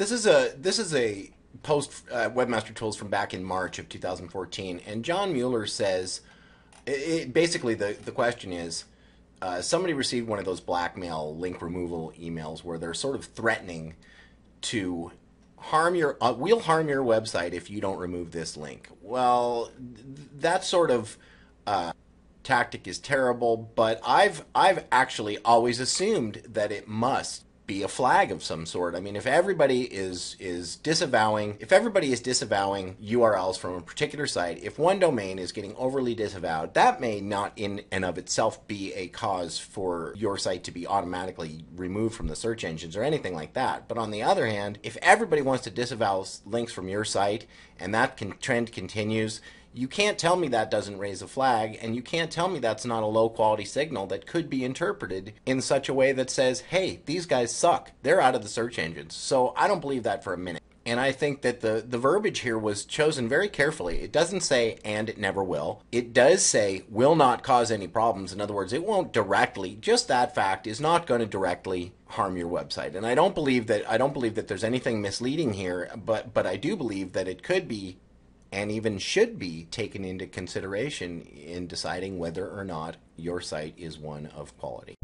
This is a this is a post uh, webmaster tools from back in March of 2014, and John Mueller says it, it, basically the the question is. Uh, somebody received one of those blackmail link removal emails where they're sort of threatening to harm your uh, we'll harm your website if you don't remove this link well that sort of uh, tactic is terrible but i've i've actually always assumed that it must be a flag of some sort. I mean, if everybody is is disavowing, if everybody is disavowing URLs from a particular site, if one domain is getting overly disavowed, that may not in and of itself be a cause for your site to be automatically removed from the search engines or anything like that. But on the other hand, if everybody wants to disavow links from your site and that can, trend continues, you can't tell me that doesn't raise a flag, and you can't tell me that's not a low quality signal that could be interpreted in such a way that says, hey, these guys suck. They're out of the search engines. So I don't believe that for a minute. And I think that the, the verbiage here was chosen very carefully. It doesn't say, and it never will. It does say, will not cause any problems. In other words, it won't directly, just that fact is not going to directly harm your website. And I don't believe that, I don't believe that there's anything misleading here, but, but I do believe that it could be and even should be taken into consideration in deciding whether or not your site is one of quality.